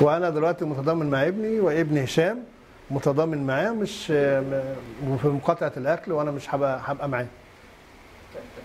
وأنا دلوقتي متضامن مع ابني وابن هشام متضامن معاه مش آه، في مقاطعة الأكل وأنا مش هبقى هبقى معاه. طيب، طيب.